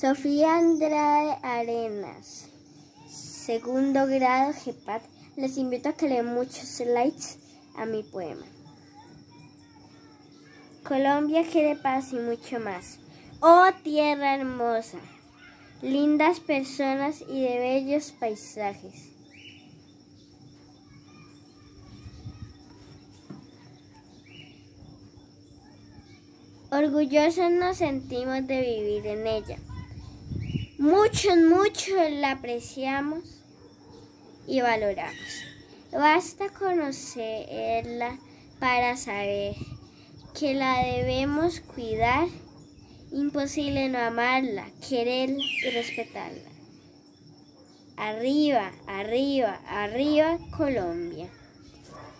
Sofía Andrade Arenas, segundo grado GEPAT. Les invito a que le den muchos likes a mi poema. Colombia quiere paz y mucho más. Oh tierra hermosa, lindas personas y de bellos paisajes. Orgullosos nos sentimos de vivir en ella. Muchos, muchos la apreciamos y valoramos. Basta conocerla para saber que la debemos cuidar. Imposible no amarla, quererla y respetarla. Arriba, arriba, arriba Colombia.